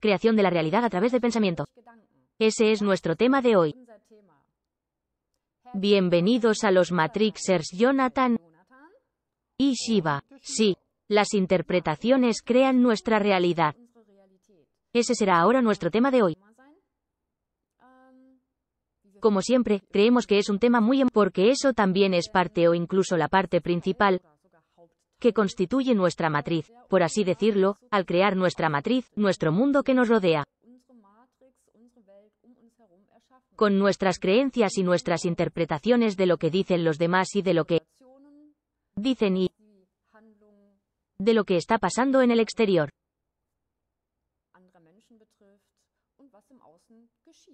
creación de la realidad a través del pensamiento. Ese es nuestro tema de hoy. Bienvenidos a los Matrixers Jonathan y Shiva. Sí, las interpretaciones crean nuestra realidad. Ese será ahora nuestro tema de hoy. Como siempre, creemos que es un tema muy porque eso también es parte o incluso la parte principal que constituye nuestra matriz, por así decirlo, al crear nuestra matriz, nuestro mundo que nos rodea. Con nuestras creencias y nuestras interpretaciones de lo que dicen los demás y de lo que dicen y de lo que está pasando en el exterior.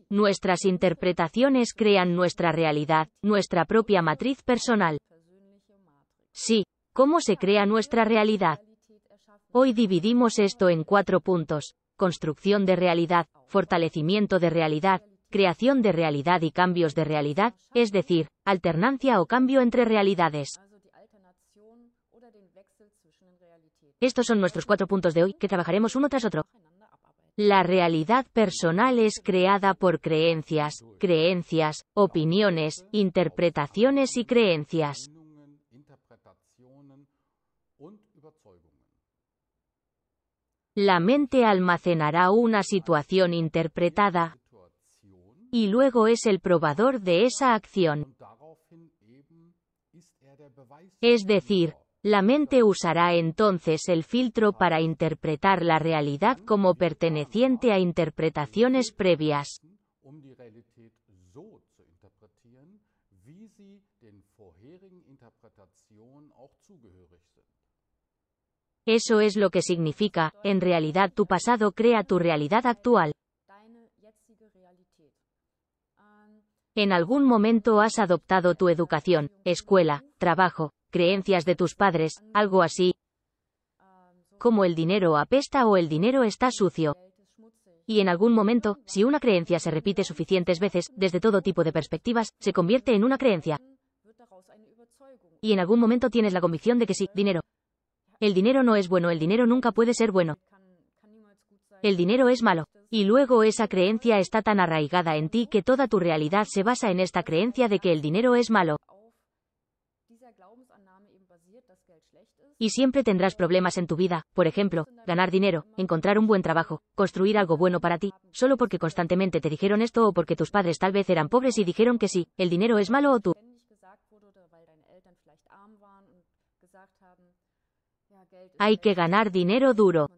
Nuestras interpretaciones crean nuestra realidad, nuestra propia matriz personal. Sí, ¿cómo se crea nuestra realidad? Hoy dividimos esto en cuatro puntos. Construcción de realidad, fortalecimiento de realidad, creación de realidad y cambios de realidad, es decir, alternancia o cambio entre realidades. Estos son nuestros cuatro puntos de hoy, que trabajaremos uno tras otro. La realidad personal es creada por creencias, creencias, opiniones, interpretaciones y creencias. La mente almacenará una situación interpretada y luego es el probador de esa acción. Es decir, la mente usará entonces el filtro para interpretar la realidad como perteneciente a interpretaciones previas. Eso es lo que significa, en realidad tu pasado crea tu realidad actual. En algún momento has adoptado tu educación, escuela, trabajo, creencias de tus padres, algo así, como el dinero apesta o el dinero está sucio. Y en algún momento, si una creencia se repite suficientes veces, desde todo tipo de perspectivas, se convierte en una creencia. Y en algún momento tienes la convicción de que sí, dinero. El dinero no es bueno, el dinero nunca puede ser bueno. El dinero es malo. Y luego esa creencia está tan arraigada en ti que toda tu realidad se basa en esta creencia de que el dinero es malo. Y siempre tendrás problemas en tu vida, por ejemplo, ganar dinero, encontrar un buen trabajo, construir algo bueno para ti, solo porque constantemente te dijeron esto o porque tus padres tal vez eran pobres y dijeron que sí, el dinero es malo o tú. Hay que ganar dinero duro.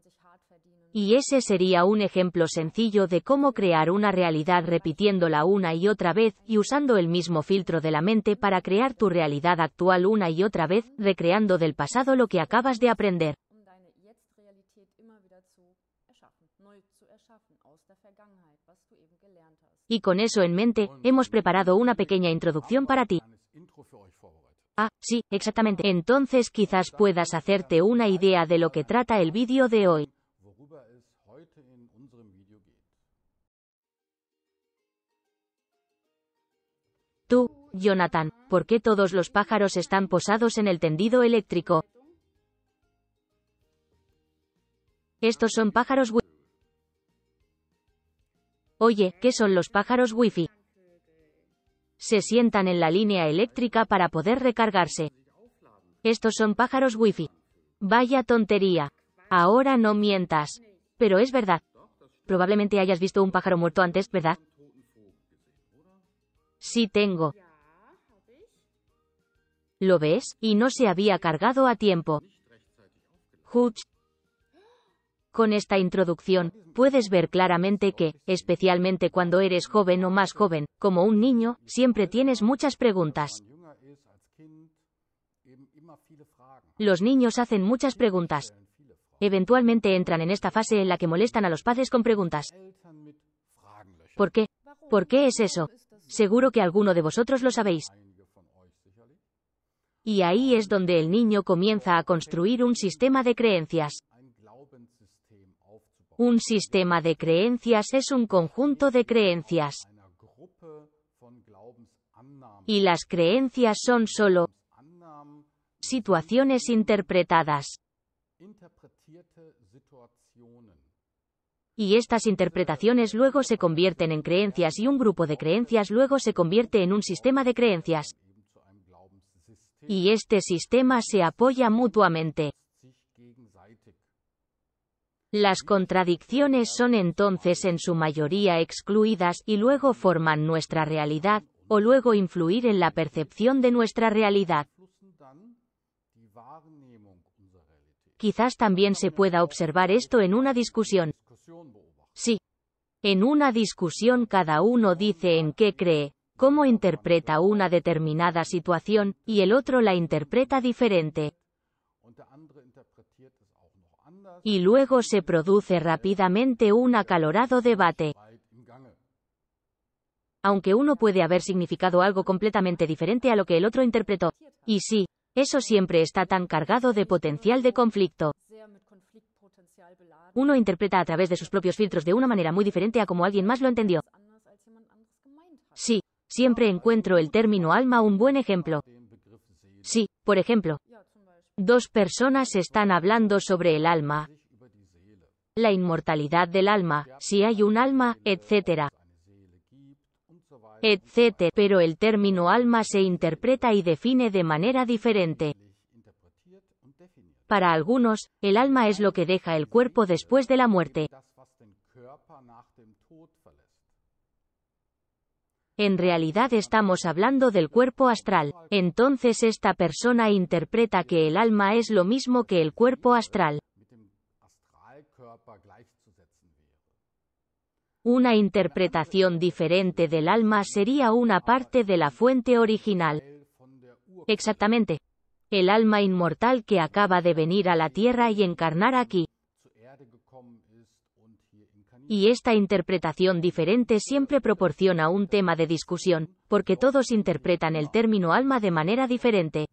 Y ese sería un ejemplo sencillo de cómo crear una realidad repitiéndola una y otra vez y usando el mismo filtro de la mente para crear tu realidad actual una y otra vez, recreando del pasado lo que acabas de aprender. Y con eso en mente, hemos preparado una pequeña introducción para ti. Ah, sí, exactamente. Entonces quizás puedas hacerte una idea de lo que trata el vídeo de hoy. Tú, Jonathan, ¿por qué todos los pájaros están posados en el tendido eléctrico? Estos son pájaros Oye, ¿qué son los pájaros wifi? Se sientan en la línea eléctrica para poder recargarse. Estos son pájaros wifi. Vaya tontería. Ahora no mientas. Pero es verdad. Probablemente hayas visto un pájaro muerto antes, ¿verdad? Sí tengo. ¿Lo ves? Y no se había cargado a tiempo. Hutch. Con esta introducción, puedes ver claramente que, especialmente cuando eres joven o más joven, como un niño, siempre tienes muchas preguntas. Los niños hacen muchas preguntas. Eventualmente entran en esta fase en la que molestan a los padres con preguntas. ¿Por qué? ¿Por qué es eso? Seguro que alguno de vosotros lo sabéis. Y ahí es donde el niño comienza a construir un sistema de creencias. Un sistema de creencias es un conjunto de creencias. Y las creencias son solo situaciones interpretadas. Y estas interpretaciones luego se convierten en creencias y un grupo de creencias luego se convierte en un sistema de creencias. Y este sistema se apoya mutuamente. Las contradicciones son entonces en su mayoría excluidas y luego forman nuestra realidad, o luego influir en la percepción de nuestra realidad. Quizás también se pueda observar esto en una discusión. Sí. En una discusión cada uno dice en qué cree, cómo interpreta una determinada situación, y el otro la interpreta diferente. Y luego se produce rápidamente un acalorado debate. Aunque uno puede haber significado algo completamente diferente a lo que el otro interpretó. Y sí, eso siempre está tan cargado de potencial de conflicto. Uno interpreta a través de sus propios filtros de una manera muy diferente a como alguien más lo entendió. Sí, siempre encuentro el término alma un buen ejemplo. Sí, por ejemplo, dos personas están hablando sobre el alma, la inmortalidad del alma, si hay un alma, etc. etc. Pero el término alma se interpreta y define de manera diferente. Para algunos, el alma es lo que deja el cuerpo después de la muerte. En realidad estamos hablando del cuerpo astral, entonces esta persona interpreta que el alma es lo mismo que el cuerpo astral. Una interpretación diferente del alma sería una parte de la fuente original. Exactamente. El alma inmortal que acaba de venir a la tierra y encarnar aquí. Y esta interpretación diferente siempre proporciona un tema de discusión, porque todos interpretan el término alma de manera diferente.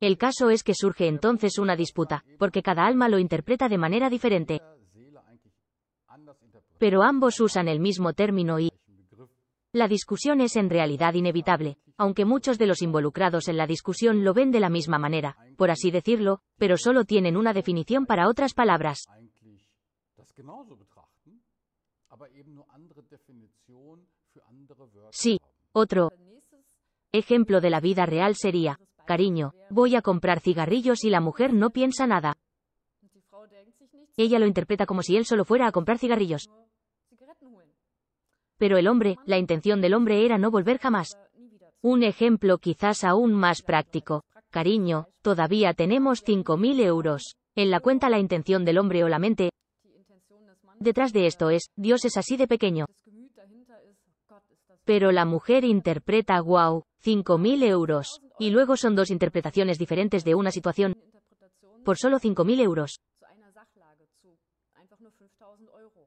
El caso es que surge entonces una disputa, porque cada alma lo interpreta de manera diferente. Pero ambos usan el mismo término y la discusión es en realidad inevitable, aunque muchos de los involucrados en la discusión lo ven de la misma manera, por así decirlo, pero solo tienen una definición para otras palabras. Sí, otro ejemplo de la vida real sería, cariño, voy a comprar cigarrillos y la mujer no piensa nada. Ella lo interpreta como si él solo fuera a comprar cigarrillos. Pero el hombre, la intención del hombre era no volver jamás. Un ejemplo quizás aún más práctico. Cariño, todavía tenemos 5.000 euros. En la cuenta la intención del hombre o la mente. Detrás de esto es, Dios es así de pequeño. Pero la mujer interpreta wow, 5.000 euros. Y luego son dos interpretaciones diferentes de una situación. Por solo 5.000 euros.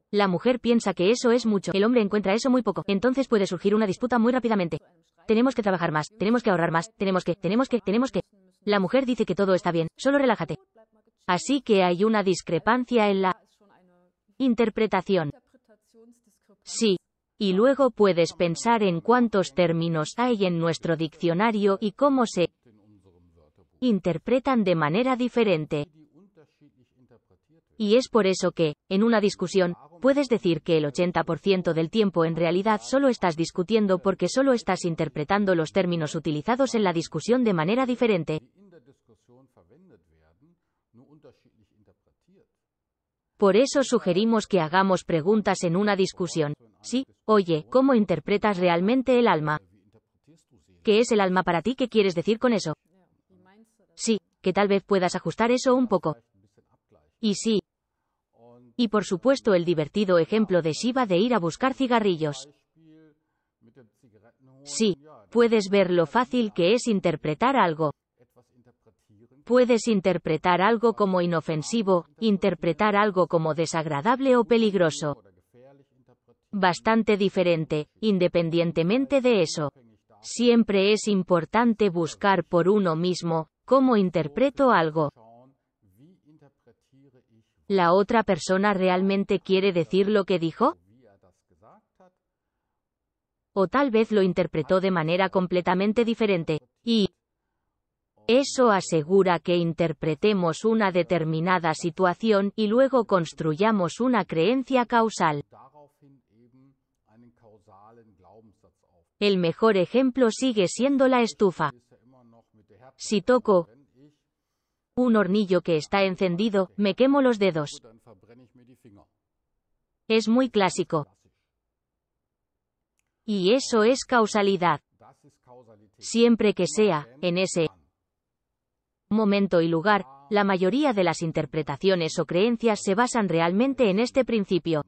La mujer piensa que eso es mucho. El hombre encuentra eso muy poco. Entonces puede surgir una disputa muy rápidamente. Tenemos que trabajar más, tenemos que ahorrar más, tenemos que, tenemos que, tenemos que. La mujer dice que todo está bien, solo relájate. Así que hay una discrepancia en la interpretación. Sí, y luego puedes pensar en cuántos términos hay en nuestro diccionario y cómo se interpretan de manera diferente. Y es por eso que, en una discusión, puedes decir que el 80% del tiempo en realidad solo estás discutiendo porque solo estás interpretando los términos utilizados en la discusión de manera diferente. Por eso sugerimos que hagamos preguntas en una discusión. Sí, oye, ¿cómo interpretas realmente el alma? ¿Qué es el alma para ti? ¿Qué quieres decir con eso? Sí, que tal vez puedas ajustar eso un poco. Y sí. Y por supuesto el divertido ejemplo de Shiva de ir a buscar cigarrillos. Sí, puedes ver lo fácil que es interpretar algo. Puedes interpretar algo como inofensivo, interpretar algo como desagradable o peligroso. Bastante diferente, independientemente de eso. Siempre es importante buscar por uno mismo, cómo interpreto algo. ¿La otra persona realmente quiere decir lo que dijo? O tal vez lo interpretó de manera completamente diferente. Eso asegura que interpretemos una determinada situación y luego construyamos una creencia causal. El mejor ejemplo sigue siendo la estufa. Si toco un hornillo que está encendido, me quemo los dedos. Es muy clásico. Y eso es causalidad. Siempre que sea, en ese momento y lugar, la mayoría de las interpretaciones o creencias se basan realmente en este principio.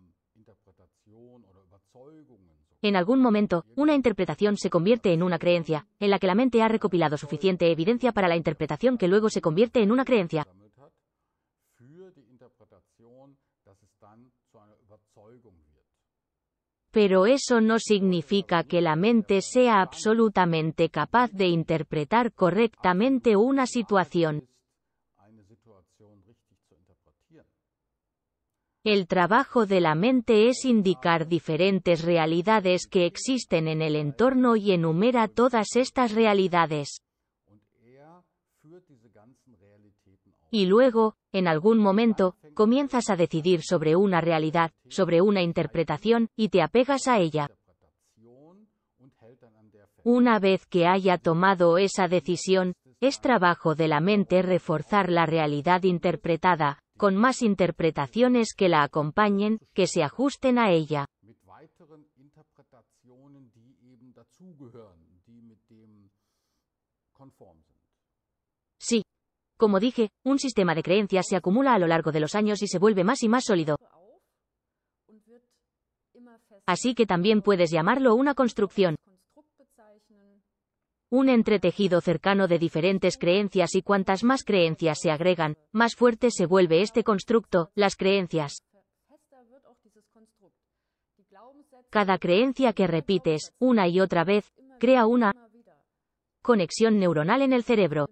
En algún momento, una interpretación se convierte en una creencia, en la que la mente ha recopilado suficiente evidencia para la interpretación que luego se convierte en una creencia. Pero eso no significa que la mente sea absolutamente capaz de interpretar correctamente una situación. El trabajo de la mente es indicar diferentes realidades que existen en el entorno y enumera todas estas realidades. Y luego, en algún momento, comienzas a decidir sobre una realidad, sobre una interpretación, y te apegas a ella. Una vez que haya tomado esa decisión, es trabajo de la mente reforzar la realidad interpretada, con más interpretaciones que la acompañen, que se ajusten a ella. Sí. Como dije, un sistema de creencias se acumula a lo largo de los años y se vuelve más y más sólido. Así que también puedes llamarlo una construcción un entretejido cercano de diferentes creencias y cuantas más creencias se agregan, más fuerte se vuelve este constructo, las creencias. Cada creencia que repites, una y otra vez, crea una conexión neuronal en el cerebro.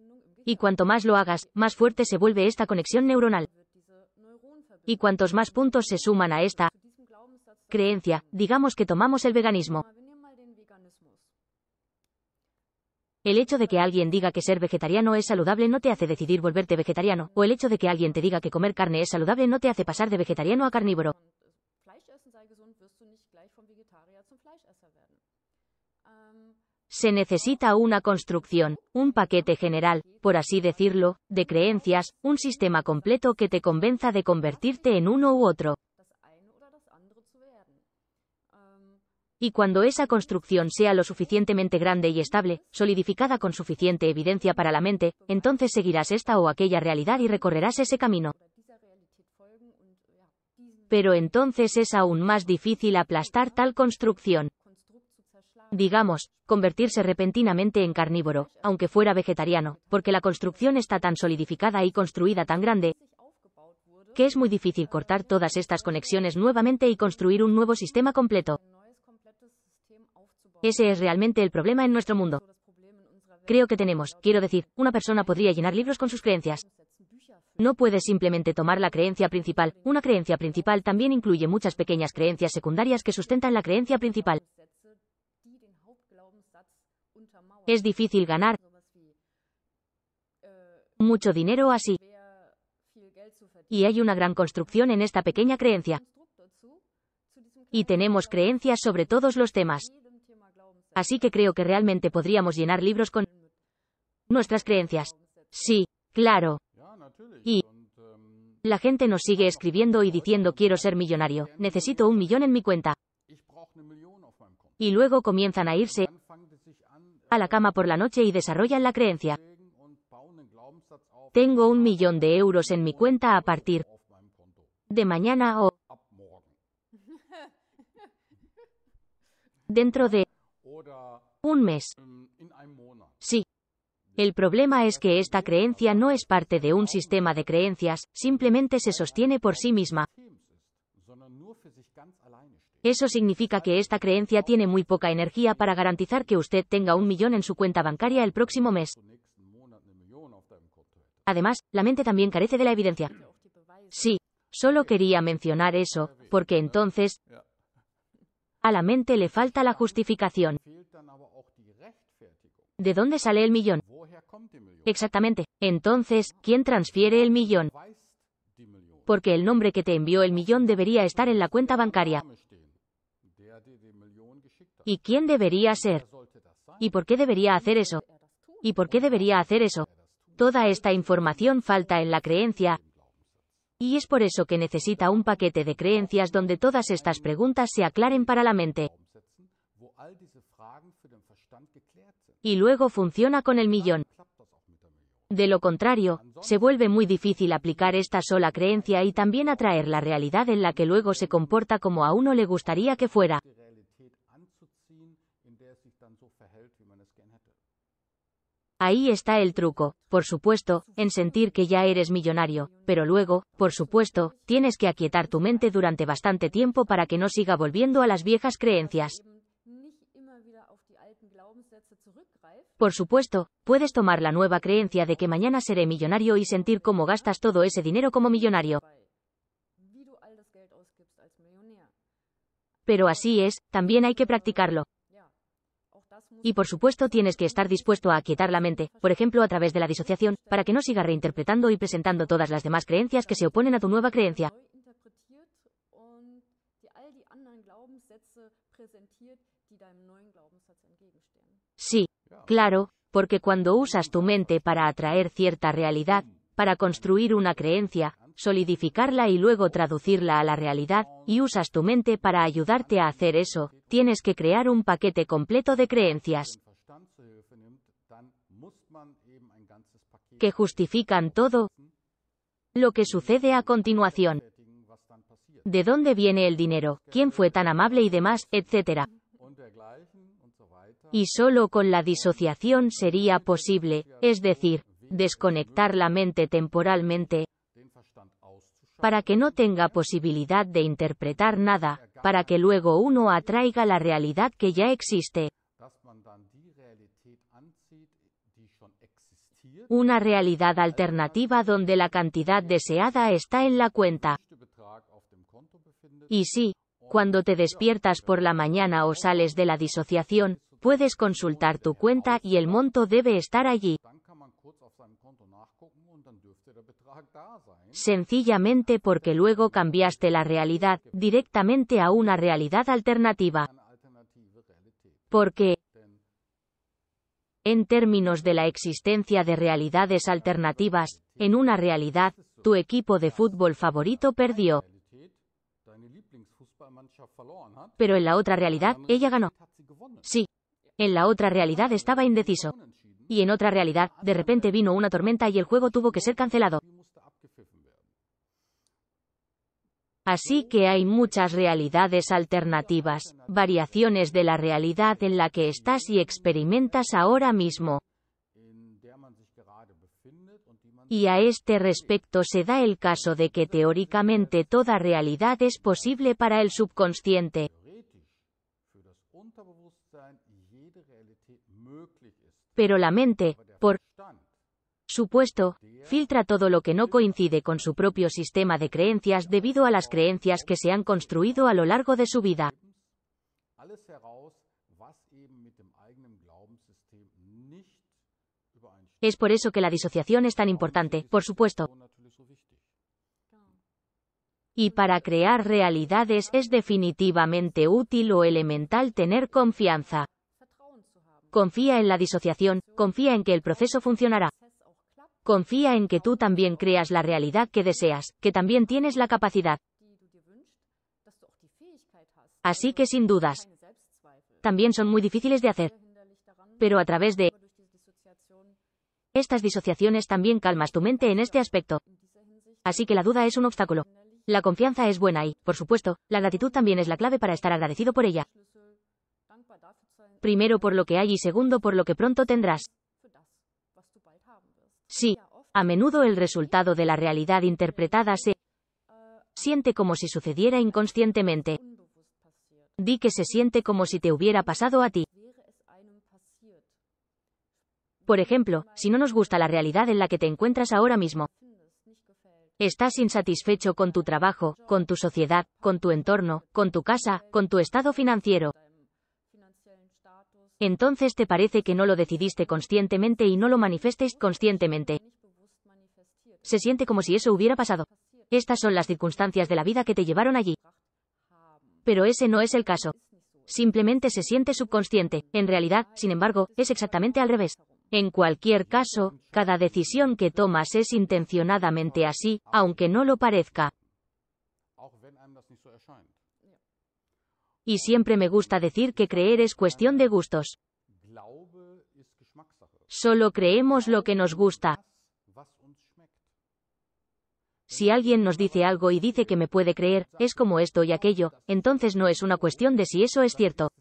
Y cuanto más lo hagas, más fuerte se vuelve esta conexión neuronal. Y cuantos más puntos se suman a esta creencia, digamos que tomamos el veganismo. El hecho de que alguien diga que ser vegetariano es saludable no te hace decidir volverte vegetariano, o el hecho de que alguien te diga que comer carne es saludable no te hace pasar de vegetariano a carnívoro. Se necesita una construcción, un paquete general, por así decirlo, de creencias, un sistema completo que te convenza de convertirte en uno u otro. Y cuando esa construcción sea lo suficientemente grande y estable, solidificada con suficiente evidencia para la mente, entonces seguirás esta o aquella realidad y recorrerás ese camino. Pero entonces es aún más difícil aplastar tal construcción. Digamos, convertirse repentinamente en carnívoro, aunque fuera vegetariano, porque la construcción está tan solidificada y construida tan grande, que es muy difícil cortar todas estas conexiones nuevamente y construir un nuevo sistema completo. Ese es realmente el problema en nuestro mundo. Creo que tenemos, quiero decir, una persona podría llenar libros con sus creencias. No puedes simplemente tomar la creencia principal. Una creencia principal también incluye muchas pequeñas creencias secundarias que sustentan la creencia principal. Es difícil ganar mucho dinero así. Y hay una gran construcción en esta pequeña creencia. Y tenemos creencias sobre todos los temas. Así que creo que realmente podríamos llenar libros con nuestras creencias. Sí, claro. Y la gente nos sigue escribiendo y diciendo quiero ser millonario, necesito un millón en mi cuenta. Y luego comienzan a irse a la cama por la noche y desarrollan la creencia. Tengo un millón de euros en mi cuenta a partir de mañana o dentro de un mes. Sí. El problema es que esta creencia no es parte de un sistema de creencias, simplemente se sostiene por sí misma. Eso significa que esta creencia tiene muy poca energía para garantizar que usted tenga un millón en su cuenta bancaria el próximo mes. Además, la mente también carece de la evidencia. Sí, solo quería mencionar eso, porque entonces, a la mente le falta la justificación. ¿De dónde sale el millón? Exactamente. Entonces, ¿quién transfiere el millón? Porque el nombre que te envió el millón debería estar en la cuenta bancaria. ¿Y quién debería ser? ¿Y por qué debería hacer eso? ¿Y por qué debería hacer eso? Toda esta información falta en la creencia, y es por eso que necesita un paquete de creencias donde todas estas preguntas se aclaren para la mente. Y luego funciona con el millón. De lo contrario, se vuelve muy difícil aplicar esta sola creencia y también atraer la realidad en la que luego se comporta como a uno le gustaría que fuera. Ahí está el truco, por supuesto, en sentir que ya eres millonario, pero luego, por supuesto, tienes que aquietar tu mente durante bastante tiempo para que no siga volviendo a las viejas creencias. Por supuesto, puedes tomar la nueva creencia de que mañana seré millonario y sentir cómo gastas todo ese dinero como millonario. Pero así es, también hay que practicarlo. Y por supuesto tienes que estar dispuesto a aquietar la mente, por ejemplo a través de la disociación, para que no siga reinterpretando y presentando todas las demás creencias que se oponen a tu nueva creencia. Sí, claro, porque cuando usas tu mente para atraer cierta realidad, para construir una creencia, solidificarla y luego traducirla a la realidad, y usas tu mente para ayudarte a hacer eso, tienes que crear un paquete completo de creencias que justifican todo lo que sucede a continuación. ¿De dónde viene el dinero? ¿Quién fue tan amable y demás? etcétera. Y solo con la disociación sería posible, es decir, desconectar la mente temporalmente, para que no tenga posibilidad de interpretar nada, para que luego uno atraiga la realidad que ya existe. Una realidad alternativa donde la cantidad deseada está en la cuenta. Y sí, cuando te despiertas por la mañana o sales de la disociación, puedes consultar tu cuenta y el monto debe estar allí. Sencillamente porque luego cambiaste la realidad directamente a una realidad alternativa. Porque, en términos de la existencia de realidades alternativas, en una realidad, tu equipo de fútbol favorito perdió. Pero en la otra realidad, ella ganó. Sí. En la otra realidad estaba indeciso. Y en otra realidad, de repente vino una tormenta y el juego tuvo que ser cancelado. Así que hay muchas realidades alternativas, variaciones de la realidad en la que estás y experimentas ahora mismo. Y a este respecto se da el caso de que teóricamente toda realidad es posible para el subconsciente. Pero la mente, por supuesto, filtra todo lo que no coincide con su propio sistema de creencias debido a las creencias que se han construido a lo largo de su vida. Es por eso que la disociación es tan importante, por supuesto. Y para crear realidades es definitivamente útil o elemental tener confianza. Confía en la disociación, confía en que el proceso funcionará. Confía en que tú también creas la realidad que deseas, que también tienes la capacidad. Así que sin dudas, también son muy difíciles de hacer. Pero a través de estas disociaciones también calmas tu mente en este aspecto. Así que la duda es un obstáculo. La confianza es buena y, por supuesto, la gratitud también es la clave para estar agradecido por ella. Primero por lo que hay y segundo por lo que pronto tendrás. Sí, a menudo el resultado de la realidad interpretada se siente como si sucediera inconscientemente. Di que se siente como si te hubiera pasado a ti. Por ejemplo, si no nos gusta la realidad en la que te encuentras ahora mismo, estás insatisfecho con tu trabajo, con tu sociedad, con tu entorno, con tu casa, con tu estado financiero, entonces te parece que no lo decidiste conscientemente y no lo manifestes conscientemente. Se siente como si eso hubiera pasado. Estas son las circunstancias de la vida que te llevaron allí. Pero ese no es el caso. Simplemente se siente subconsciente. En realidad, sin embargo, es exactamente al revés. En cualquier caso, cada decisión que tomas es intencionadamente así, aunque no lo parezca. Y siempre me gusta decir que creer es cuestión de gustos. Solo creemos lo que nos gusta. Si alguien nos dice algo y dice que me puede creer, es como esto y aquello, entonces no es una cuestión de si eso es cierto.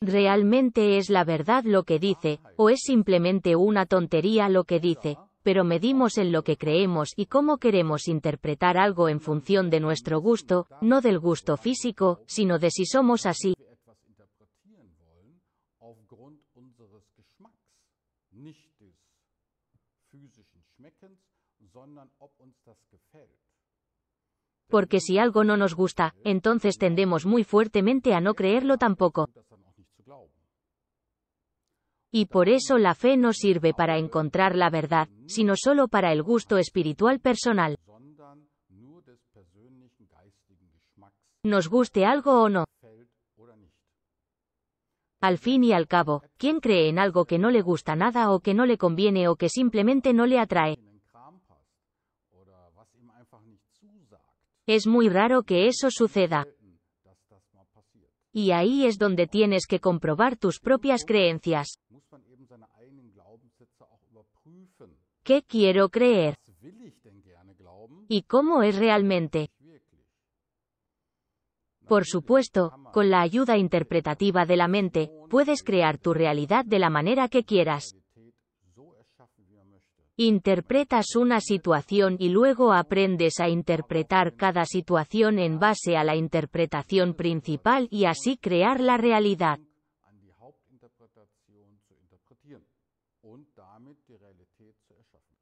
¿Realmente es la verdad lo que dice, o es simplemente una tontería lo que dice? Pero medimos en lo que creemos y cómo queremos interpretar algo en función de nuestro gusto, no del gusto físico, sino de si somos así. Porque si algo no nos gusta, entonces tendemos muy fuertemente a no creerlo tampoco. Y por eso la fe no sirve para encontrar la verdad, sino solo para el gusto espiritual personal. Nos guste algo o no. Al fin y al cabo, ¿quién cree en algo que no le gusta nada o que no le conviene o que simplemente no le atrae? Es muy raro que eso suceda. Y ahí es donde tienes que comprobar tus propias creencias. ¿Qué quiero creer? ¿Y cómo es realmente? Por supuesto, con la ayuda interpretativa de la mente, puedes crear tu realidad de la manera que quieras. Interpretas una situación y luego aprendes a interpretar cada situación en base a la interpretación principal y así crear la realidad.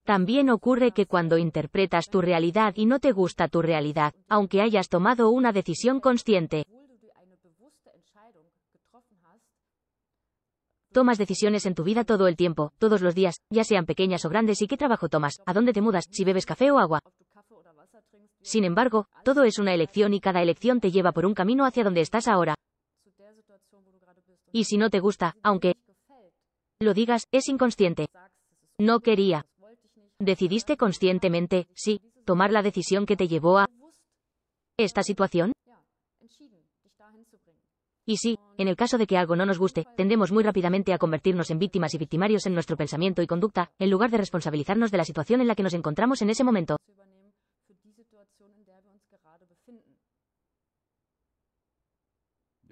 También ocurre que cuando interpretas tu realidad y no te gusta tu realidad, aunque hayas tomado una decisión consciente, Tomas decisiones en tu vida todo el tiempo, todos los días, ya sean pequeñas o grandes y qué trabajo tomas, a dónde te mudas, si bebes café o agua. Sin embargo, todo es una elección y cada elección te lleva por un camino hacia donde estás ahora. Y si no te gusta, aunque lo digas, es inconsciente. No quería. ¿Decidiste conscientemente, sí, tomar la decisión que te llevó a esta situación? Y sí, en el caso de que algo no nos guste, tendemos muy rápidamente a convertirnos en víctimas y victimarios en nuestro pensamiento y conducta, en lugar de responsabilizarnos de la situación en la que nos encontramos en ese momento.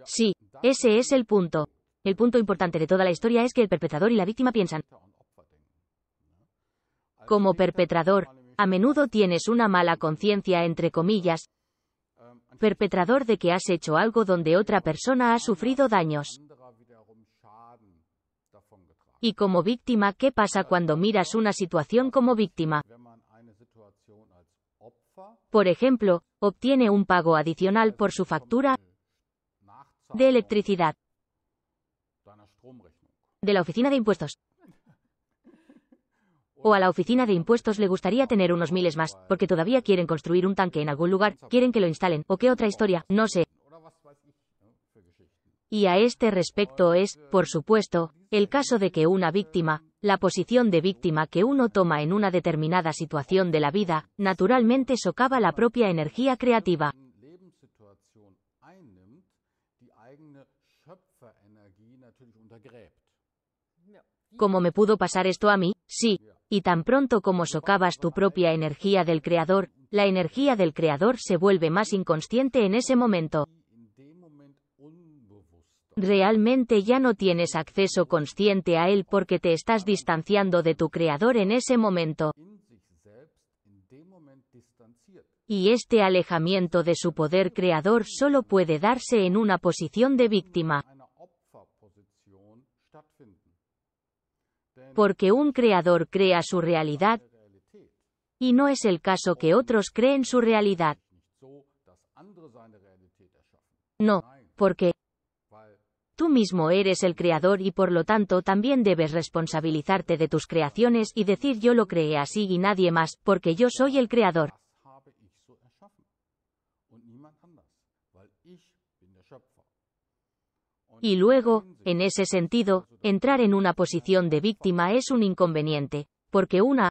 Sí, ese es el punto. El punto importante de toda la historia es que el perpetrador y la víctima piensan. Como perpetrador, a menudo tienes una mala conciencia entre comillas, perpetrador de que has hecho algo donde otra persona ha sufrido daños. Y como víctima, ¿qué pasa cuando miras una situación como víctima? Por ejemplo, obtiene un pago adicional por su factura de electricidad de la oficina de impuestos o a la oficina de impuestos le gustaría tener unos miles más, porque todavía quieren construir un tanque en algún lugar, quieren que lo instalen, o qué otra historia, no sé. Y a este respecto es, por supuesto, el caso de que una víctima, la posición de víctima que uno toma en una determinada situación de la vida, naturalmente socava la propia energía creativa. ¿Cómo me pudo pasar esto a mí? Sí, y tan pronto como socavas tu propia energía del creador, la energía del creador se vuelve más inconsciente en ese momento. Realmente ya no tienes acceso consciente a él porque te estás distanciando de tu creador en ese momento. Y este alejamiento de su poder creador solo puede darse en una posición de víctima. Porque un creador crea su realidad, y no es el caso que otros creen su realidad. No, porque Tú mismo eres el creador y por lo tanto también debes responsabilizarte de tus creaciones y decir yo lo creé así y nadie más, porque yo soy el creador. Y luego, en ese sentido, entrar en una posición de víctima es un inconveniente, porque una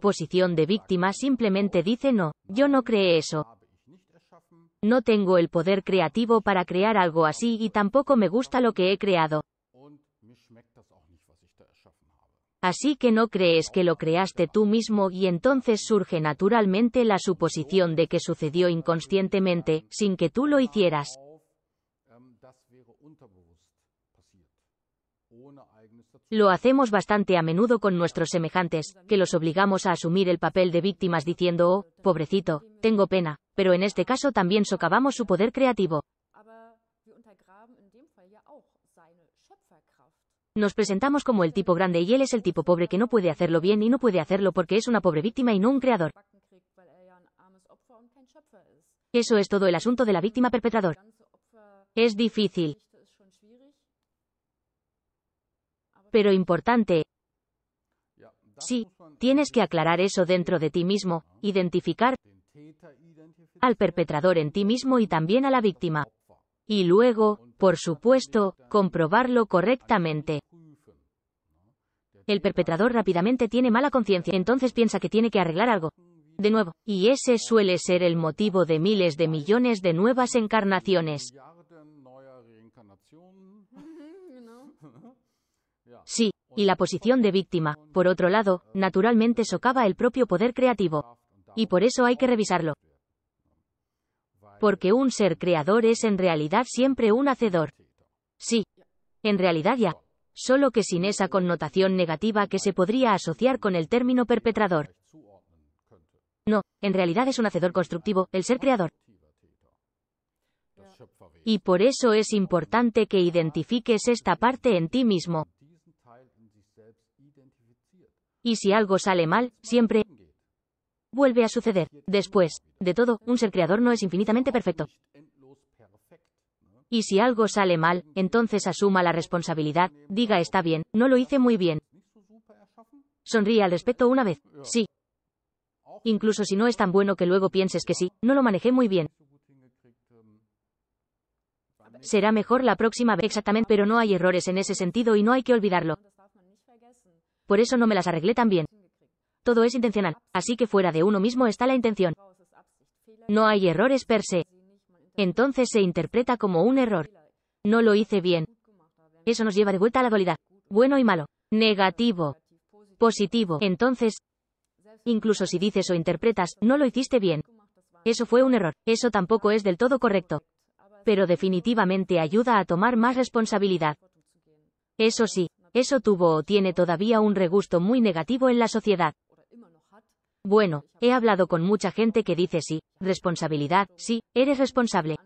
posición de víctima simplemente dice no, yo no creé eso, no tengo el poder creativo para crear algo así y tampoco me gusta lo que he creado. Así que no crees que lo creaste tú mismo y entonces surge naturalmente la suposición de que sucedió inconscientemente, sin que tú lo hicieras. Lo hacemos bastante a menudo con nuestros semejantes, que los obligamos a asumir el papel de víctimas diciendo, oh, pobrecito, tengo pena, pero en este caso también socavamos su poder creativo. Nos presentamos como el tipo grande y él es el tipo pobre que no puede hacerlo bien y no puede hacerlo porque es una pobre víctima y no un creador. Er. Eso es todo el asunto de la víctima perpetrador. Es difícil, pero importante, Sí, tienes que aclarar eso dentro de ti mismo, identificar al perpetrador en ti mismo y también a la víctima. Y luego, por supuesto, comprobarlo correctamente. El perpetrador rápidamente tiene mala conciencia, entonces piensa que tiene que arreglar algo. De nuevo, y ese suele ser el motivo de miles de millones de nuevas encarnaciones. Sí, y la posición de víctima, por otro lado, naturalmente socava el propio poder creativo. Y por eso hay que revisarlo. Porque un ser creador es en realidad siempre un hacedor. Sí. En realidad ya. Solo que sin esa connotación negativa que se podría asociar con el término perpetrador. No, en realidad es un hacedor constructivo, el ser creador. Y por eso es importante que identifiques esta parte en ti mismo. Y si algo sale mal, siempre vuelve a suceder. Después, de todo, un ser creador no es infinitamente perfecto. Y si algo sale mal, entonces asuma la responsabilidad, diga está bien, no lo hice muy bien. Sonríe al respecto una vez. Sí, incluso si no es tan bueno que luego pienses que sí, no lo manejé muy bien. Será mejor la próxima vez exactamente, pero no hay errores en ese sentido y no hay que olvidarlo. Por eso no me las arreglé tan bien. Todo es intencional. Así que fuera de uno mismo está la intención. No hay errores per se. Entonces se interpreta como un error. No lo hice bien. Eso nos lleva de vuelta a la dualidad. Bueno y malo. Negativo. negativ, positiv. Positivo. Entonces, incluso si dices o interpretas, no lo hiciste bien. Eso fue un error. Eso tampoco es del todo correcto. Pero definitivamente ayuda a tomar más responsabilidad. Eso sí, eso tuvo o tiene todavía un regusto muy negativo en la sociedad. Bueno, he hablado con mucha gente que dice sí, responsabilidad, sí, eres responsable.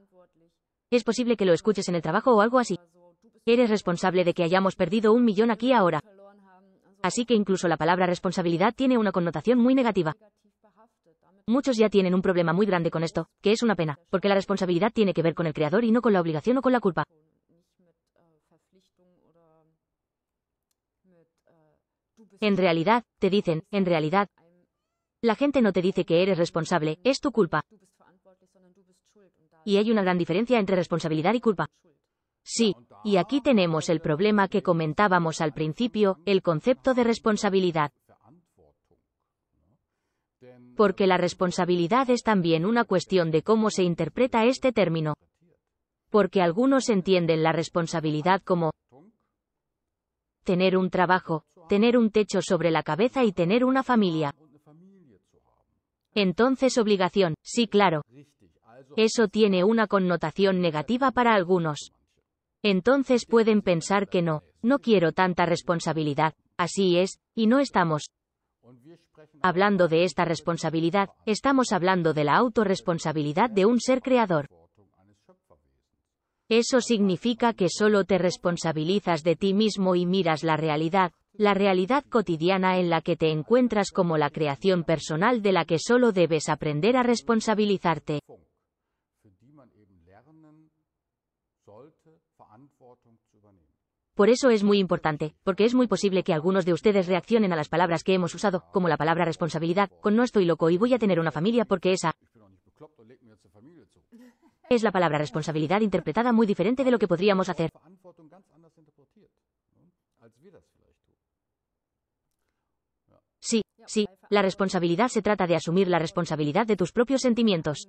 Es posible que lo escuches en el trabajo o algo así. Eres responsable de que hayamos perdido un millón aquí ahora. Así que incluso la palabra responsabilidad tiene una connotación muy negativa. Muchos ya tienen un problema muy grande con esto, que es una pena, porque la responsabilidad tiene que ver con el creador y no con la obligación o con la culpa. En realidad, te dicen, en realidad, la gente no te dice que eres responsable, es tu culpa. Y hay una gran diferencia entre responsabilidad y culpa. Sí, y aquí tenemos el problema que comentábamos al principio, el concepto de responsabilidad, porque la responsabilidad es también una cuestión de cómo se interpreta este término, porque algunos entienden la responsabilidad como tener un trabajo, tener un techo sobre la cabeza y tener una familia. Entonces obligación, sí claro, eso tiene una connotación negativa para algunos. Entonces pueden pensar que no, no quiero tanta responsabilidad, así es, y no estamos hablando de esta responsabilidad, estamos hablando de la autorresponsabilidad de un ser creador. Eso significa que solo te responsabilizas de ti mismo y miras la realidad, la realidad cotidiana en la que te encuentras como la creación personal de la que solo debes aprender a responsabilizarte. Por eso es muy importante, porque es muy posible que algunos de ustedes reaccionen a las palabras que hemos usado, como la palabra responsabilidad, con no estoy loco y voy a tener una familia porque esa Es la palabra responsabilidad interpretada muy diferente de lo que podríamos hacer. Sí, sí, la responsabilidad se trata de asumir la responsabilidad de tus propios sentimientos.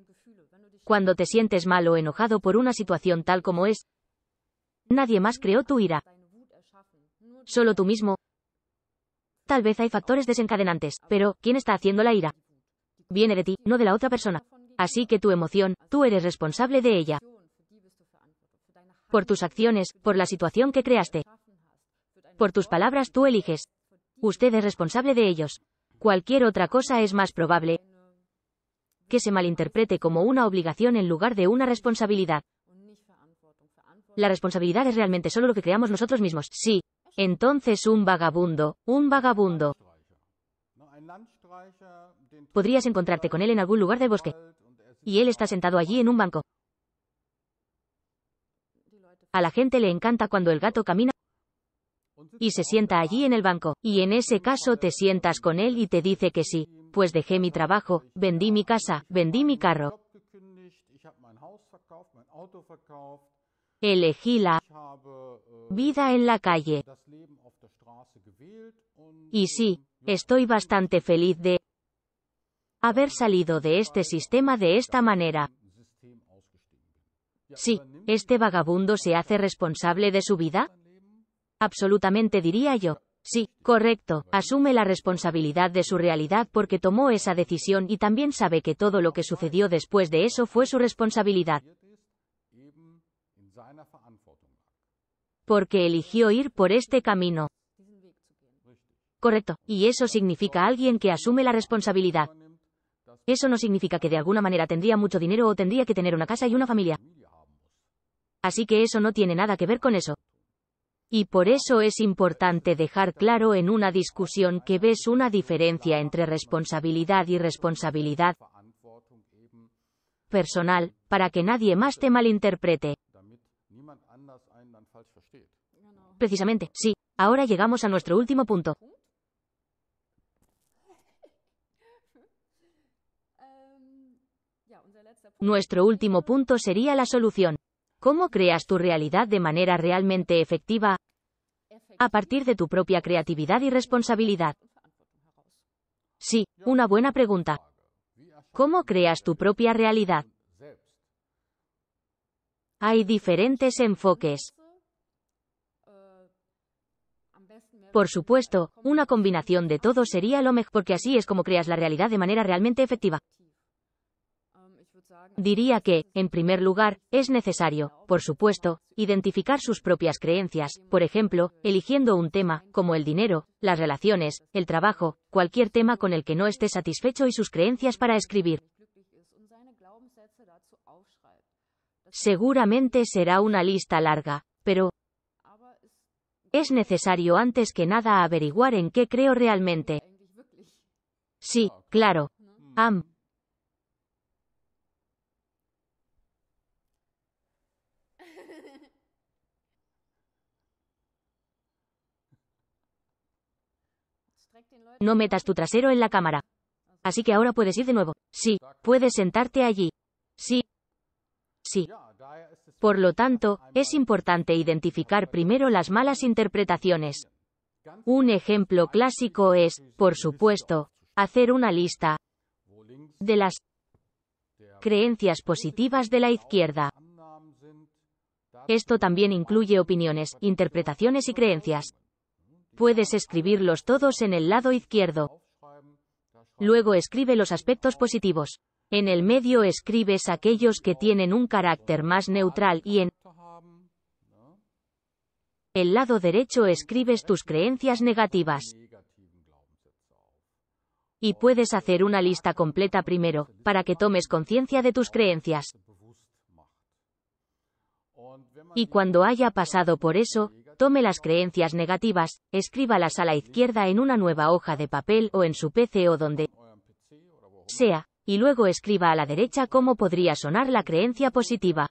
Cuando te sientes mal o enojado por una situación tal como es, nadie más creó tu ira, solo tú mismo. Tal vez hay factores desencadenantes, pero ¿quién está haciendo la ira? Viene de ti, no de la otra persona. Así que tu emoción, tú eres responsable de ella, por tus acciones, por la situación que creaste, por tus palabras tú eliges. Usted es responsable de ellos. Cualquier otra cosa es más probable que se malinterprete como una obligación en lugar de una responsabilidad. La responsabilidad es realmente solo lo que creamos nosotros mismos. Sí. Entonces un vagabundo, un vagabundo. Podrías encontrarte con él en algún lugar del bosque. Y él está sentado allí en un banco. A la gente le encanta cuando el gato camina y se sienta allí en el banco. Y en ese caso te sientas con él y te dice que sí. Pues dejé mi trabajo, vendí mi casa, vendí mi carro. Elegí la vida en la calle. Y sí, estoy bastante feliz de haber salido de este sistema de esta manera. Sí, ¿este vagabundo se hace responsable de su vida? Absolutamente diría yo. Sí, correcto, asume la responsabilidad de su realidad porque tomó esa decisión y también sabe que todo lo que sucedió después de eso fue su responsabilidad, porque eligió ir por este camino. Correcto, y eso significa alguien que asume la responsabilidad. Eso no significa que de alguna manera tendría mucho dinero o tendría que tener una casa y una familia. Así que eso no tiene nada que ver con eso. Y por eso es importante dejar claro en una discusión que ves una diferencia entre responsabilidad y responsabilidad personal, para que nadie más te malinterprete. Precisamente, sí. Ahora llegamos a nuestro último punto. Nuestro último punto sería la solución. ¿Cómo creas tu realidad de manera realmente efectiva? A partir de tu propia creatividad y responsabilidad. Sí, una buena pregunta. ¿Cómo creas tu propia realidad? Hay diferentes enfoques. Por supuesto, una combinación de todo sería lo mejor porque así es como creas la realidad de manera realmente efectiva. Diría que, en primer lugar, es necesario, por supuesto, identificar sus propias creencias, por ejemplo, eligiendo un tema, como el dinero, las relaciones, el trabajo, cualquier tema con el que no esté satisfecho y sus creencias para escribir. Seguramente será una lista larga, pero es necesario antes que nada averiguar en qué creo realmente. Sí, claro. Am. No metas tu trasero en la cámara. Así que ahora puedes ir de nuevo. Sí, puedes sentarte allí. Sí. Sí. Por lo tanto, es importante identificar primero las malas interpretaciones. Un ejemplo clásico es, por supuesto, hacer una lista de las creencias positivas de la izquierda. Esto también incluye opiniones, interpretaciones y creencias. Puedes escribirlos todos en el lado izquierdo. Luego escribe los aspectos positivos. En el medio escribes aquellos que tienen un carácter más neutral y en el lado derecho escribes tus creencias negativas. Y puedes hacer una lista completa primero, para que tomes conciencia de tus creencias. Y cuando haya pasado por eso, Tome las creencias negativas, escríbalas a la izquierda en una nueva hoja de papel o en su PC o donde sea, y luego escriba a la derecha cómo podría sonar la creencia positiva.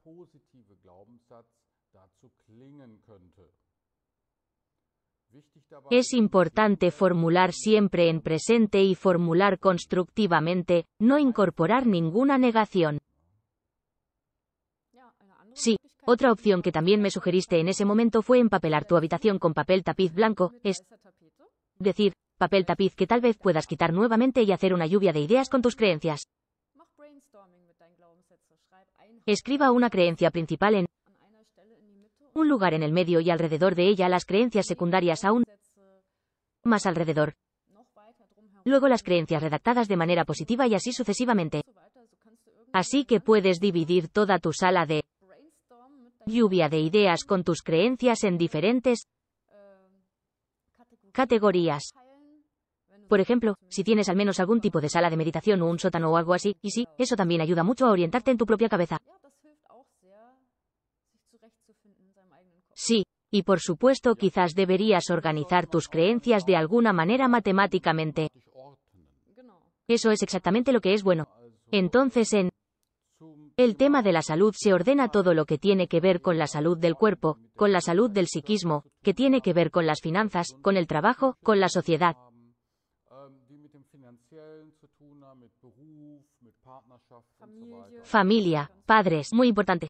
Es importante formular siempre en presente y formular constructivamente, no incorporar ninguna negación. Sí, otra opción que también me sugeriste en ese momento fue empapelar tu habitación con papel tapiz blanco, es decir, papel tapiz que tal vez puedas quitar nuevamente y hacer una lluvia de ideas con tus creencias. Escriba una creencia principal en un lugar en el medio y alrededor de ella las creencias secundarias aún más alrededor. Luego las creencias redactadas de manera positiva y así sucesivamente. Así que puedes dividir toda tu sala de lluvia de ideas con tus creencias en diferentes categorías. Por ejemplo, si tienes al menos algún tipo de sala de meditación o un sótano o algo así, y sí, eso también ayuda mucho a orientarte en tu propia cabeza. Sí, y por supuesto quizás deberías organizar tus creencias de alguna manera matemáticamente. Eso es exactamente lo que es bueno. Entonces en el tema de la salud se ordena todo lo que tiene que ver con la salud del cuerpo, con la salud del psiquismo, que tiene que ver con las finanzas, con el trabajo, con la sociedad. Familia, padres, muy importante.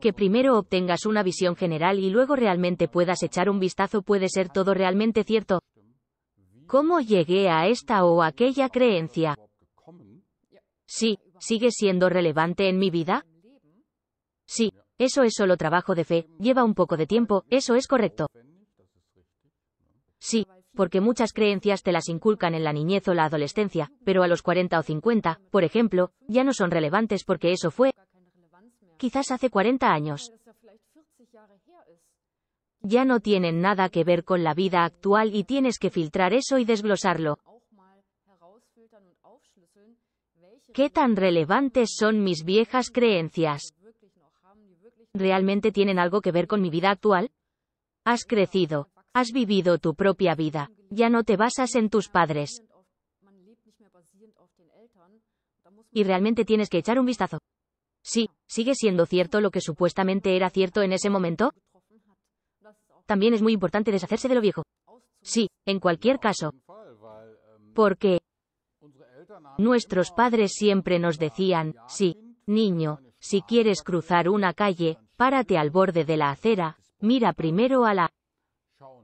Que primero obtengas una visión general y luego realmente puedas echar un vistazo puede ser todo realmente cierto. ¿Cómo llegué a esta o aquella creencia? Sí, ¿sigue siendo relevante en mi vida? Sí, eso es solo trabajo de fe, lleva un poco de tiempo, eso es correcto. Sí, porque muchas creencias te las inculcan en la niñez o la adolescencia, pero a los 40 o 50, por ejemplo, ya no son relevantes porque eso fue, quizás hace 40 años. Weil das ja vielleicht 40 Jahre her ist. Ya no tienen nada que ver con la vida actual y tienes que filtrar eso y desglosarlo. ¿Qué tan relevantes son mis viejas creencias? ¿Realmente tienen algo que ver con mi vida actual? Has crecido, has vivido tu propia vida, ya no te basas en tus padres, y realmente tienes que echar un vistazo. Sí, ¿sigue siendo cierto lo que supuestamente era cierto en ese momento? También es muy importante deshacerse de lo viejo. Sí, en cualquier caso, porque nuestros padres siempre nos decían, sí, niño, si quieres cruzar una calle, párate al borde de la acera, mira primero a la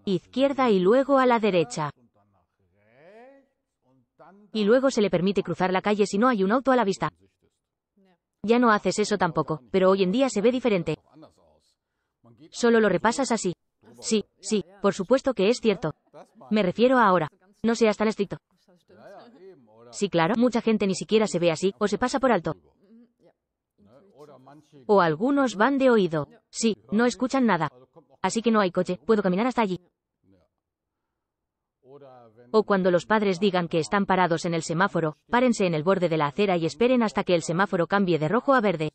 izquierda y luego a la derecha. Y luego se le permite cruzar la calle si no hay un auto a la vista. Ya no haces eso tampoco, pero hoy en día se ve diferente. Solo lo repasas así. Sí, sí, por supuesto que es cierto. Me refiero a ahora. No seas tan estricto. Sí, claro, mucha gente ni siquiera se ve así, o se pasa por alto. O algunos van de oído. Sí, no escuchan nada. Así que no hay coche, puedo caminar hasta allí. O cuando los padres digan que están parados en el semáforo, párense en el borde de la acera y esperen hasta que el semáforo cambie de rojo a verde.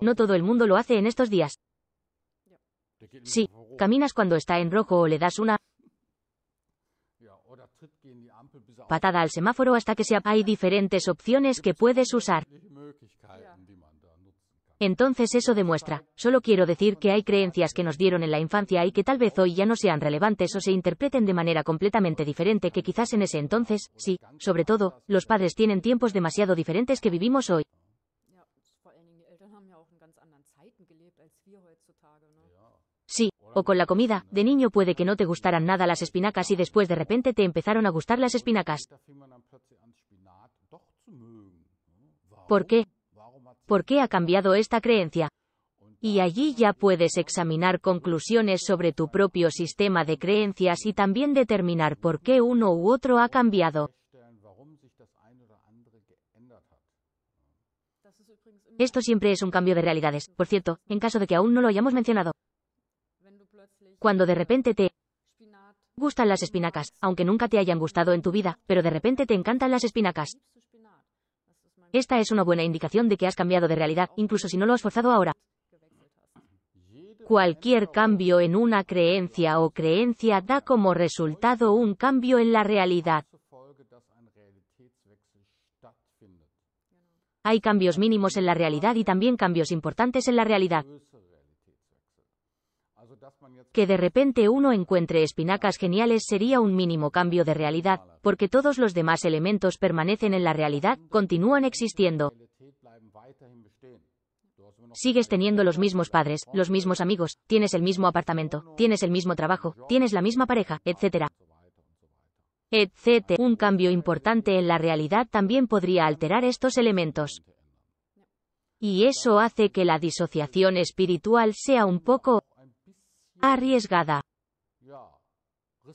No todo el mundo lo hace en estos días. Sí, caminas cuando está en rojo o le das una patada al semáforo hasta que se... ap- Hay diferentes opciones que puedes usar. Entonces eso demuestra, solo quiero decir que hay creencias que nos dieron en la infancia y que tal vez hoy ya no sean relevantes o se interpreten de manera completamente diferente que quizás en ese entonces, sí, sobre todo, los padres tienen tiempos demasiado diferentes que vivimos hoy. O con la comida, de niño puede que no te gustaran nada las espinacas y después de repente te empezaron a gustar las espinacas. ¿Por qué? ¿Por qué ha cambiado esta creencia? Y allí ya puedes examinar conclusiones sobre tu propio sistema de creencias y también determinar por qué uno u otro ha cambiado. Esto siempre es un cambio de realidades. Por cierto, en caso de que aún no lo hayamos mencionado, cuando de repente te gustan las espinacas, aunque nunca te hayan gustado en tu vida, pero de repente te encantan las espinacas. Esta es una buena indicación de que has cambiado de realidad, incluso si no lo has forzado ahora. Cualquier cambio en una creencia o creencia da como resultado un cambio en la realidad. Hay cambios mínimos en la realidad y también cambios importantes en la realidad. Que de repente uno encuentre espinacas geniales sería un mínimo cambio de realidad, porque todos los demás elementos permanecen en la realidad, continúan existiendo. Sigues teniendo los mismos padres, los mismos amigos, tienes el mismo apartamento, tienes el mismo trabajo, tienes la misma pareja, etc. etc. Un cambio importante en la realidad también podría alterar estos elementos. Y eso hace que la disociación espiritual sea un poco arriesgada.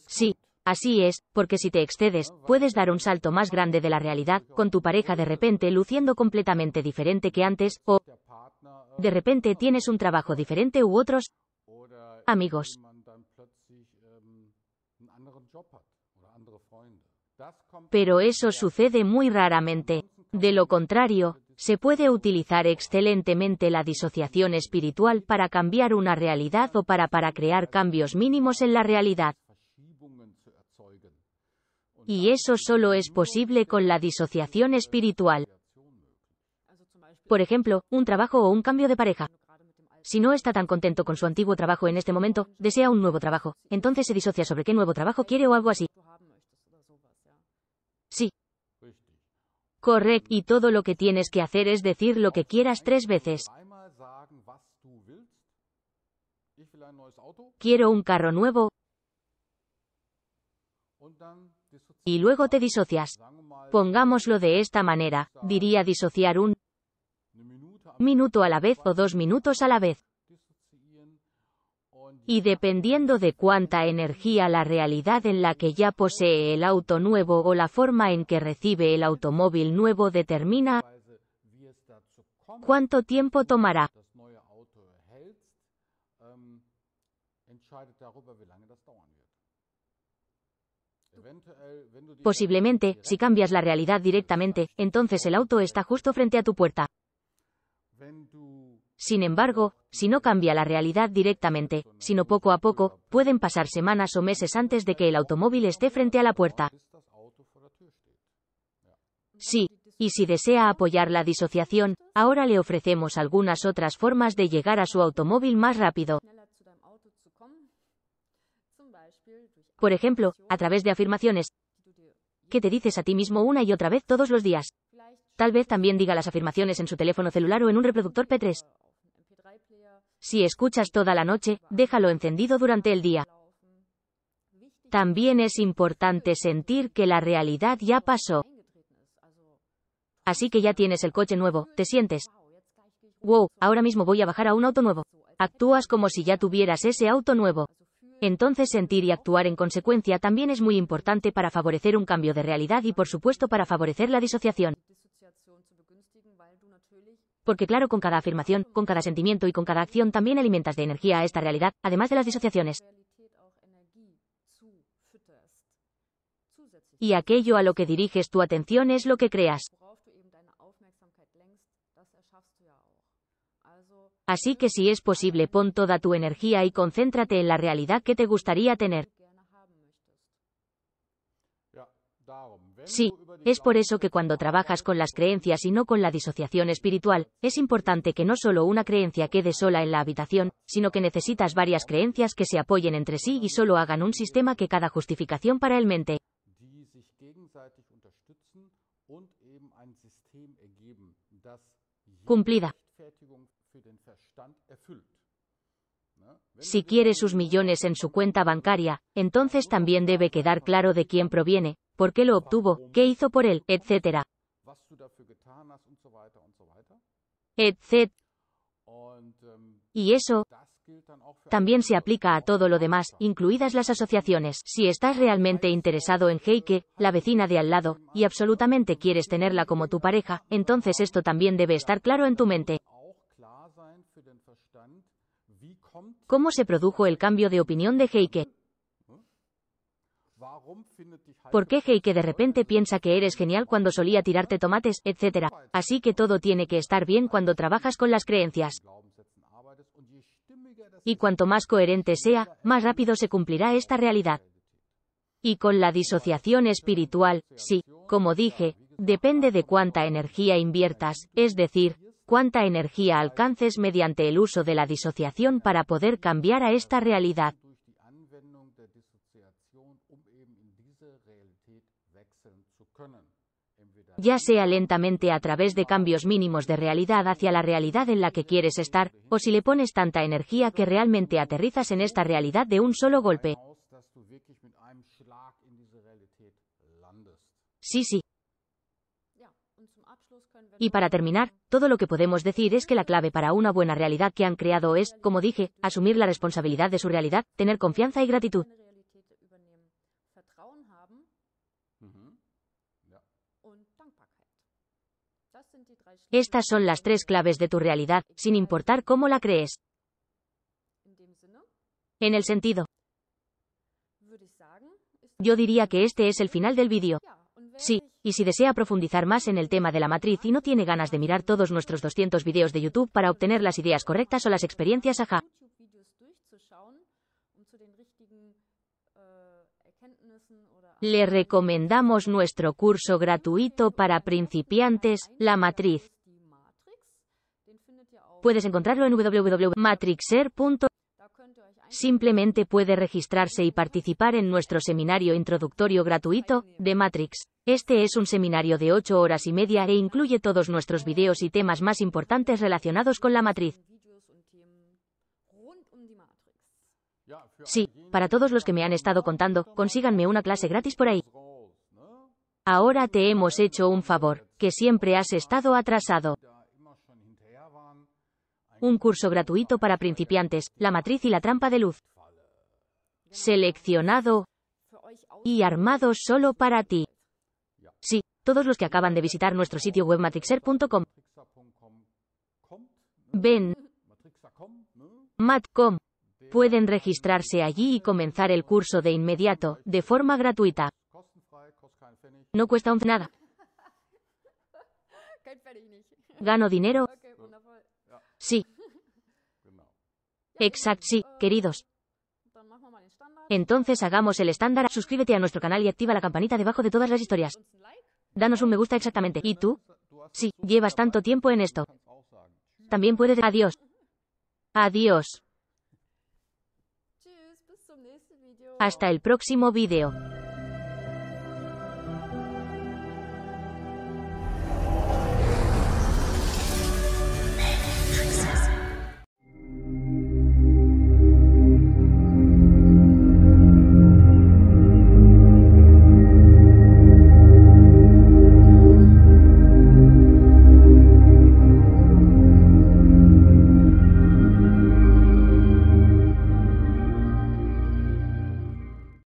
Sí, así es, porque si te excedes, puedes dar un salto más grande de la realidad, con tu pareja de repente luciendo completamente diferente que antes, o de repente tienes un trabajo diferente u otros amigos. Pero eso sucede muy raramente. De lo contrario, se puede utilizar excelentemente la disociación espiritual para cambiar una realidad o para crear cambios mínimos en la realidad. Y eso solo es posible con la disociación espiritual. Por ejemplo, un trabajo o un cambio de pareja. Si no está tan contento con su antiguo trabajo en este momento, desea un nuevo trabajo. Entonces se disocia sobre qué nuevo trabajo quiere o algo así. Correcto. Y todo lo que tienes que hacer es decir lo que quieras tres veces. Quiero un carro nuevo, y luego te disocias. Pongámoslo de esta manera, diría disociar un minuto a la vez o dos minutos a la vez. Y dependiendo de cuánta energía la realidad en la que ya posee el auto nuevo o la forma en que recibe el automóvil nuevo determina cuánto tiempo tomará. Posiblemente, si cambias la realidad directamente, entonces el auto está justo frente a tu puerta. Sin embargo, si no cambia la realidad directamente, sino poco a poco, pueden pasar semanas o meses antes de que el automóvil esté frente a la puerta. Sí, y si desea apoyar la disociación, ahora le ofrecemos algunas otras formas de llegar a su automóvil más rápido. Por ejemplo, a través de afirmaciones, que te dices a ti mismo una y otra vez todos los días. Tal vez también diga las afirmaciones en su teléfono celular o en un reproductor P3. Auf einem MP3-Player Si escuchas toda la noche, déjalo encendido durante el día. También es importante sentir que la realidad ya pasó. Así que ya tienes el coche nuevo, te sientes, wow, ahora mismo voy a bajar a un auto nuevo. Actúas como si ya tuvieras ese auto nuevo. Entonces sentir y actuar en consecuencia también es muy importante para favorecer un cambio de realidad y por supuesto para favorecer la disociación. Porque claro, con cada afirmación, con cada sentimiento y con cada acción también alimentas de energía a esta realidad, además de las disociaciones. Y aquello a lo que diriges tu atención es lo que creas. Así que si es posible pon toda tu energía y concéntrate en la realidad que te gustaría tener. Sí, es por eso que cuando trabajas con las creencias y no con la disociación espiritual, es importante que no solo una creencia quede sola en la habitación, sino que necesitas varias creencias que se apoyen entre sí y solo hagan un sistema que cada justificación para el mente. die Si quiere sus millones en su cuenta bancaria, entonces también debe quedar claro de quién proviene, por qué lo obtuvo, qué hizo por él, etc. etc. Ähm, Y eso, también se aplica a todo lo demás, incluidas las asociaciones. Si estás realmente interesado en Heike, la vecina de al lado, y absolutamente quieres tenerla como tu pareja, entonces esto también debe estar claro en tu mente. ¿Cómo se produjo el cambio de opinión de Heike? ¿Por qué Heike de repente piensa que eres genial cuando solía tirarte tomates, etcétera? Así que todo tiene que estar bien cuando trabajas con las creencias. Y cuanto más coherente sea, más rápido se cumplirá esta realidad. Y con la disociación espiritual, sí, como dije, depende de cuánta energía inviertas, es decir, cuánta energía alcances mediante el uso de la disociación para poder cambiar a esta realidad. ya sea lentamente a través de cambios mínimos de realidad hacia la realidad en la que quieres estar, o si le pones tanta energía que realmente aterrizas en esta realidad de un solo golpe. aus, dass Y para terminar, todo lo que podemos decir es que la clave para una buena realidad que han creado es, como dije, asumir la responsabilidad de su realidad, tener confianza y gratitud. Estas son las tres claves de tu realidad, sin importar cómo la crees. En el sentido, yo diría que este es el final del vídeo. Sí, y si desea profundizar más en el tema de la matriz y no tiene ganas de mirar todos nuestros 200 vídeos de YouTube para obtener las ideas correctas o las experiencias ajá, le recomendamos nuestro curso gratuito para principiantes, La Matriz. Puedes encontrarlo en www.matrixer.com. Simplemente puede registrarse y participar en nuestro seminario introductorio gratuito, de Matrix. Este es un seminario de 8 horas y media e incluye todos nuestros videos y temas más importantes relacionados con la matriz. Sí, para todos los que me han estado contando, consíganme una clase gratis por ahí. Ahora te hemos hecho un favor, que siempre has estado atrasado. Un curso gratuito para principiantes, la matriz y la trampa de luz. Seleccionado y armado solo para ti. Sí, todos los que acaban de visitar nuestro sitio web matrixer.com, ven, matcom, pueden registrarse allí y comenzar el curso de inmediato, de forma gratuita. No cuesta un nada. Gano dinero. Sí, exact sí, queridos. Entonces hagamos el estándar. Suscríbete a nuestro canal y activa la campanita debajo de todas las historias. Danos un me gusta exactamente. ¿Y tú? Sí, llevas tanto tiempo en esto. También puedes... Adiós. Adiós. Hasta el próximo vídeo.